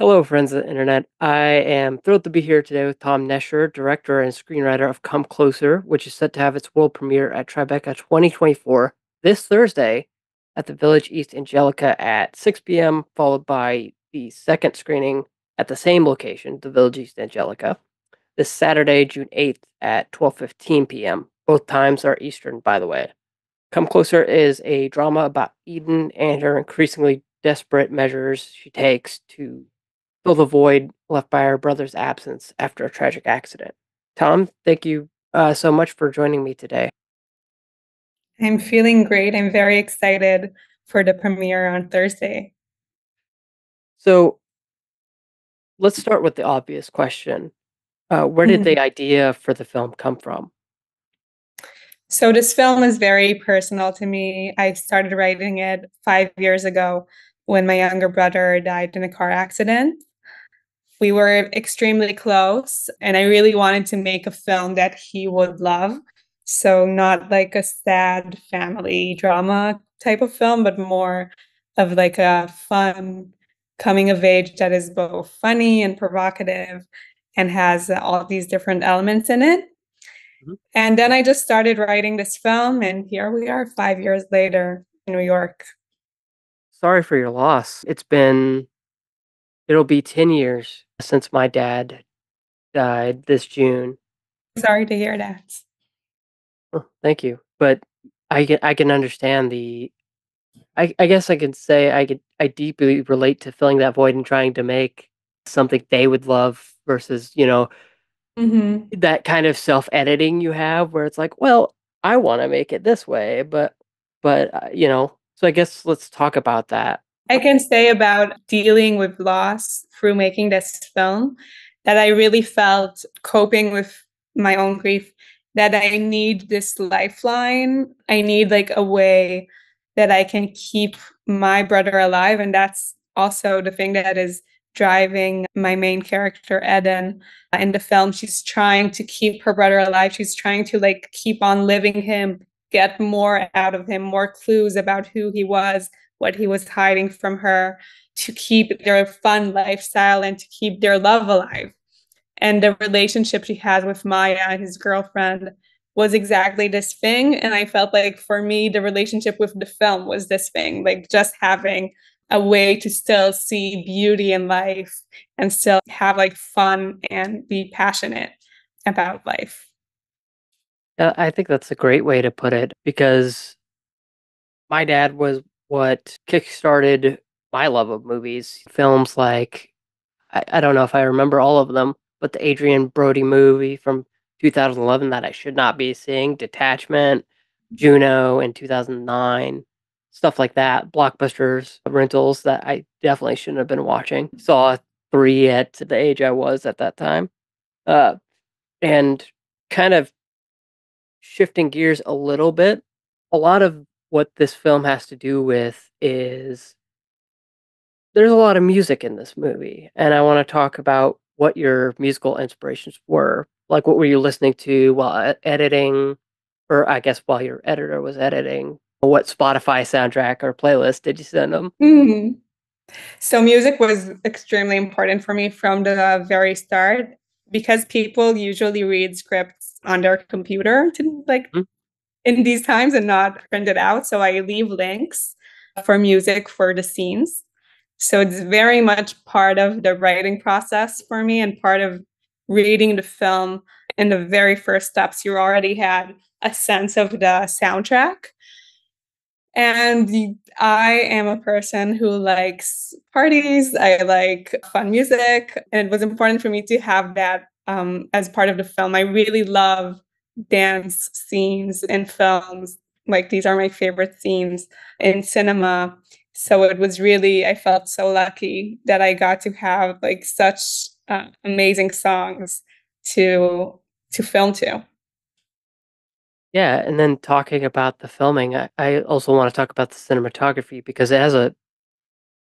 Hello, friends of the internet. I am thrilled to be here today with Tom Nesher, director and screenwriter of Come Closer, which is set to have its world premiere at Tribeca 2024 this Thursday at the Village East Angelika at 6 p.m., followed by the second screening at the same location, the Village East Angelika, this Saturday, June 8th at 12:15 p.m. Both times are Eastern, by the way. Come Closer is a drama about Eden and her increasingly desperate measures she takes to fill the void left by her brother's absence after a tragic accident. Tom, thank you uh, so much for joining me today. I'm feeling great. I'm very excited for the premiere on Thursday. So let's start with the obvious question. Uh, where did the idea for the film come from? So, this film is very personal to me. I started writing it five years ago when my younger brother died in a car accident. We were extremely close, and I really wanted to make a film that he would love. So, not like a sad family drama type of film, but more of like a fun coming of age that is both funny and provocative and has all these different elements in it. Mm-hmm. And then I just started writing this film, and here we are five years later in New York. Sorry for your loss. It's been, it'll be 10 years since my dad died this June. Sorry to hear that. Oh, thank you. But I can I can understand the I, I guess I could say I could I deeply relate to filling that void and trying to make something they would love versus, you know, mm-hmm. that kind of self editing you have where it's like, well, I want to make it this way, but but uh, you know, so I guess let's talk about that. I can say about dealing with loss through making this film that I really felt coping with my own grief that I need this lifeline. I need like a way that I can keep my brother alive. And that's also the thing that is driving my main character, Eden, in the film. She's trying to keep her brother alive. She's trying to like keep on living him, get more out of him, more clues about who he was, what he was hiding from her, to keep their fun lifestyle and to keep their love alive and the relationship she has with Maya, his girlfriend, was exactly this thing. And I felt like for me, the relationship with the film was this thing, like just having a way to still see beauty in life and still have like fun and be passionate about life. Uh, I think that's a great way to put it because my dad was what kickstarted my love of movies. Films like, I, I don't know if I remember all of them, but the Adrien Brody movie from 2011 that I should not be seeing, Detachment, Juno in 2009, stuff like that, blockbusters, rentals that I definitely shouldn't have been watching. Saw three at the age I was at that time. Uh, and kind of shifting gears a little bit, a lot of what this film has to do with is there's a lot of music in this movie. And I want to talk about what your musical inspirations were. Like, what were you listening to while editing, or I guess while your editor was editing? What Spotify soundtrack or playlist did you send them? Mm-hmm. So, music was extremely important for me from the very start because people usually read scripts on their computer to like mm-hmm. In these times and not print it out. So, I leave links for music for the scenes. So it's very much part of the writing process for me and part of reading the film. In the very first steps, you already had a sense of the soundtrack. And I am a person who likes parties. I like fun music. And it was important for me to have that um, as part of the film. I really love dance scenes in films. Like these are my favorite scenes in cinema. So it was really i felt so lucky that i got to have like such uh, amazing songs to to film to. Yeah and then talking about the filming i, I also want to talk about the cinematography because it has a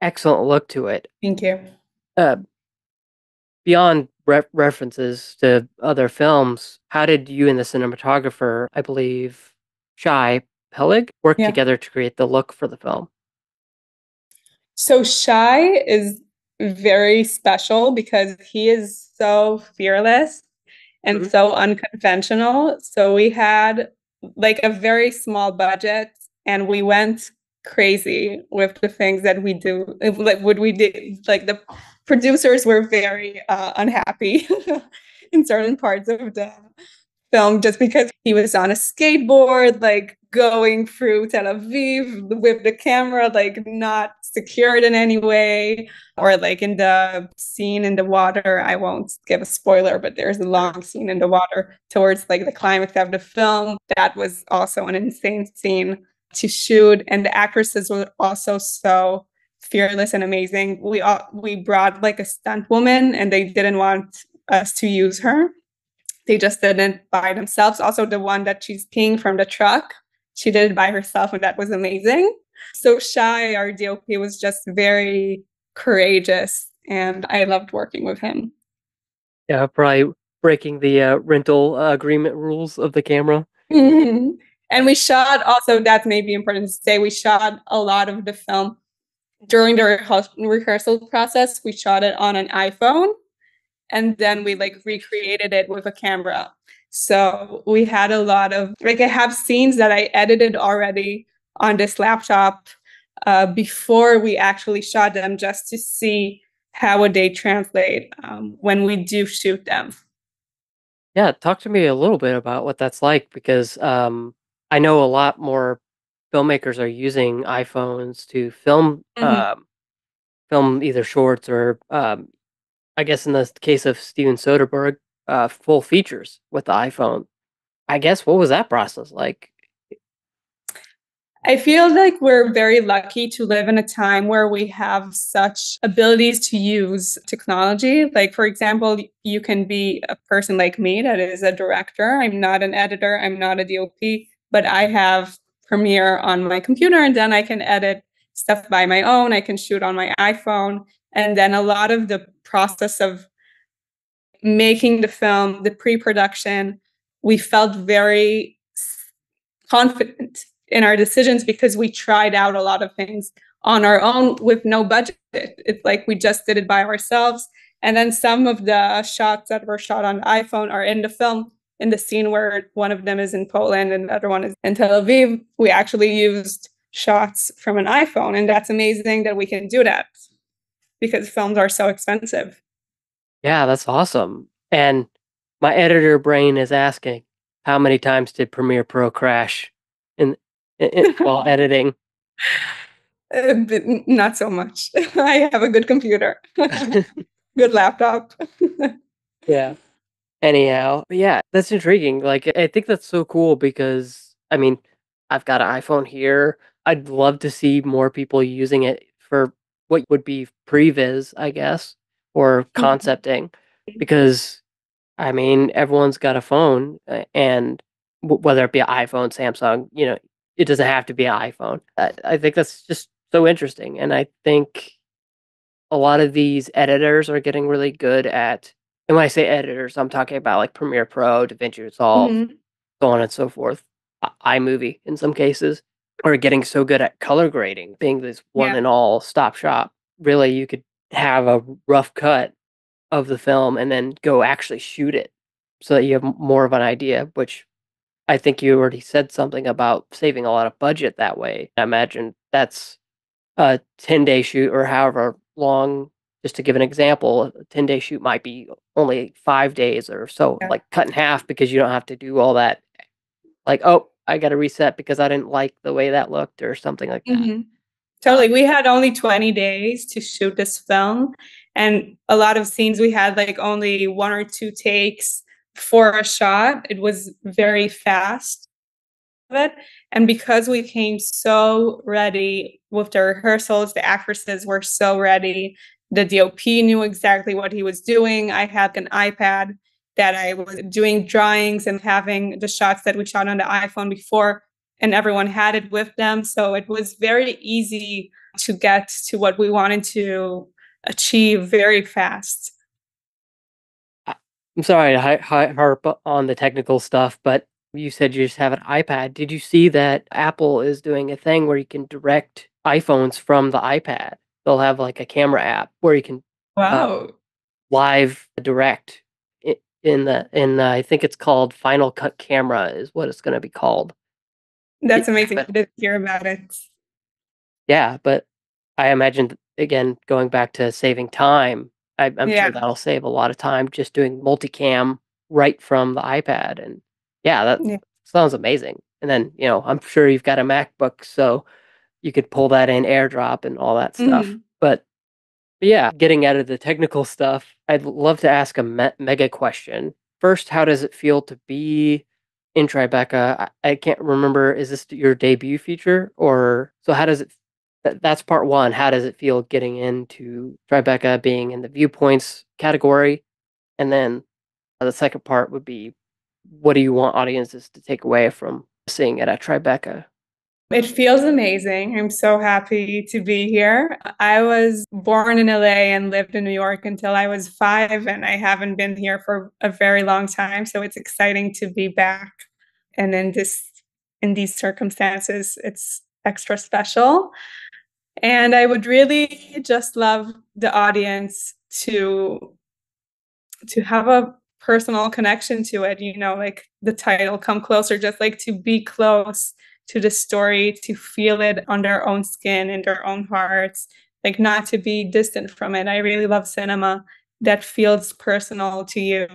excellent look to it. Thank you. Uh, beyond re- references to other films how did you and the cinematographer i believe Shai Peleg work yeah. together to create the look for the film so Shai is very special because he is so fearless and Mhm. so unconventional. So we had like a very small budget and we went crazy with the things that we do. Like what we did, like the producers were very uh, unhappy in certain parts of the film just because he was on a skateboard, like going through Tel Aviv with the camera, like not secured in any way, or like in the scene in the water. I won't give a spoiler, but there's a long scene in the water towards like the climax of the film. That was also an insane scene to shoot, and the actresses were also so fearless and amazing. We all we brought like a stunt woman, and they didn't want us to use her they just didn't by themselves. Also, the one that she's peeing from the truck, she did it by herself, and that was amazing. So Shai, our DOP, was just very courageous, and I loved working with him. Yeah, probably breaking the uh, rental uh, agreement rules of the camera. Mhm. And we shot also, that's maybe important to say, we shot a lot of the film during the rehears- rehearsal process. We shot it on an iPhone and then we like recreated it with a camera. So we had a lot of like I have scenes that I edited already on this laptop uh, before we actually shot them, just to see how would they translate um, when we do shoot them. Yeah, talk to me a little bit about what that's like because um, I know a lot more filmmakers are using iPhones to film Mhm. um, film either shorts or um, I guess in the case of Steven Soderbergh, uh, full features with the iPhone. I guess what was that process like? I feel like we're very lucky to live in a time where we have such abilities to use technology. Like, for example, you can be a person like me that is a director. I'm not an editor, I'm not a DOP, but I have Premiere on my computer and then I can edit stuff by my own. I can shoot on my iPhone. And then a lot of the process of making the film, the pre production, we felt very confident in our decisions because we tried out a lot of things on our own with no budget. It's like we just did it by ourselves. And then some of the shots that were shot on iPhone are in the film. In the scene where one of them is in Poland and the other one is in Tel Aviv, we actually used shots from an iPhone. And that's amazing that we can do that because films are so expensive. Yeah, that's awesome. And my editor brain is asking, how many times did Premiere Pro crash in, in, in while editing? Uh, not so much. I have a good computer, good laptop. Yeah. Anyhow, yeah, that's intriguing. Like, I think that's so cool because I mean, I've got an iPhone here. I'd love to see more people using it for what would be previs, I guess, or Mhm. concepting, because I mean, everyone's got a phone, uh, and w- whether it be an iPhone, Samsung, you know, it doesn't have to be an iPhone. I, I think that's just so interesting, and I think a lot of these editors are getting really good at and when I say editors, I'm talking about like Premiere Pro, DaVinci Resolve, Mhm. so on and so forth. I- iMovie in some cases are getting so good at color grading, being this one Yeah. and all stop shop. Really, you could have a rough cut of the film and then go actually shoot it so that you have more of an idea, which I think you already said something about saving a lot of budget that way. I imagine that's a 10 day shoot or however long just to give an example a 10 day shoot might be only five days or so Yeah. like cut in half because you don't have to do all that like oh i gotta reset because i didn't like the way that looked or something like that Mhm. Totally. We had only 20 days to shoot this film. And a lot of scenes we had like only one or two takes for a shot. It was very fast. of It. And because we came so ready with the rehearsals, the actresses were so ready. The DOP knew exactly what he was doing. I had an iPad that I was doing drawings and having the shots that we shot on the iPhone before and everyone had it with them. So it was very easy to get to what we wanted to achieve very fast. i'm sorry to harp on the technical stuff but you said you just have an ipad did you see that apple is doing a thing where you can direct iphones from the ipad they'll have like a camera app where you can uh, Wow. live direct in the in the, I think it's called Final Cut Camera is what it's going to be called. That's amazing. But didn't hear about it. yeah, but I imagine again going back to saving time. I, I'm Yeah. sure that'll save a lot of time just doing multicam right from the iPad, and yeah, that Yeah. sounds amazing. And then you know, I'm sure you've got a MacBook, so you could pull that in AirDrop and all that stuff. Mhm. But But yeah, getting out of the technical stuff, I'd love to ask a me- mega question. First, how does it feel to be in Tribeca? I, I can't remember. Is this your debut feature, or so? How does it? That, that's part one. How does it feel getting into Tribeca, being in the viewpoints category, and then uh, the second part would be, what do you want audiences to take away from seeing it at Tribeca? It feels amazing. I'm so happy to be here. I was born in LA and lived in New York until I was five, and I haven't been here for a very long time. So it's exciting to be back. And in this in these circumstances, it's extra special. And I would really just love the audience to to have a personal connection to it, you know, like the title come closer, just like to be close to the story, to feel it on their own skin, in their own hearts, like not to be distant from it. I really love cinema that feels personal to you.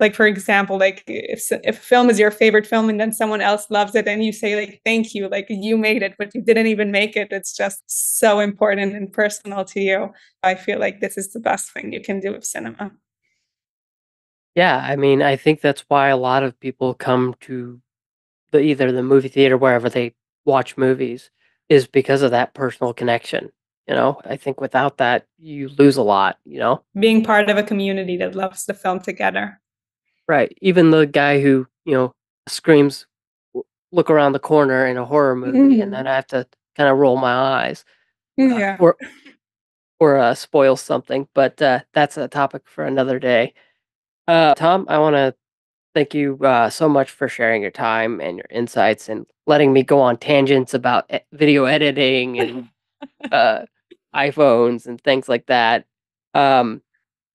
Like for example, like if if a film is your favorite film and then someone else loves it and you say like thank you, like you made it, but you didn't even make it. It's just so important and personal to you. I feel like this is the best thing you can do with cinema. Yeah, I mean, I think that's why a lot of people come to the either the movie theater wherever they watch movies is because of that personal connection. You know, I think without that you lose a lot, you know? Being part of a community that loves the film together. Right. Even the guy who, you know, screams look around the corner in a horror movie and then. I have to kind of roll my eyes uh, or or uh, spoil something, but uh, that's a topic for another day. Uh, Tom, I want to thank you uh, so much for sharing your time and your insights and letting me go on tangents about e- video editing and uh, iPhones and things like that. Um,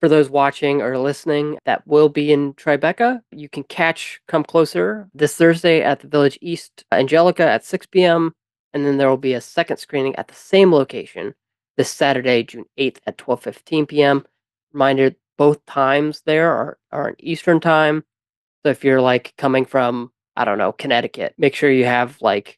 for those watching or listening that will be in Tribeca, you can catch Come Closer this Thursday at the Village East Angelika at 6 p.m. And then there will be a second screening at the same location this Saturday, June 8th at 12:15 p.m. Reminder, both times there are, are in Eastern time. So if you're like coming from, I don't know, Connecticut, make sure you have like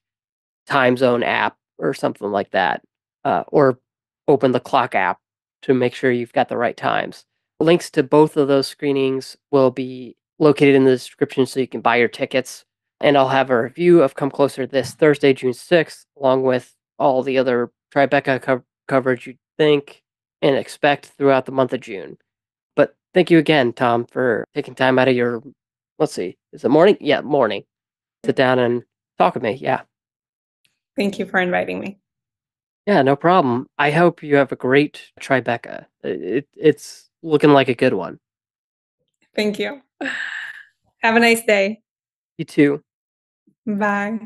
time zone app or something like that. Uh, or open the clock app to make sure you've got the right times. Links to both of those screenings will be located in the description so you can buy your tickets. And I'll have a review of Come Closer this Thursday, June 6th, along with all the other Tribeca co- coverage you'd think and expect throughout the month of June. But thank you again, Tom, for taking time out of your, let's see, is it morning? Yeah, morning. Sit down and talk with me. Yeah. Thank you for inviting me. Yeah, no problem. I hope you have a great Tribeca. It, it's looking like a good one. Thank you. Have a nice day. You too. Bye.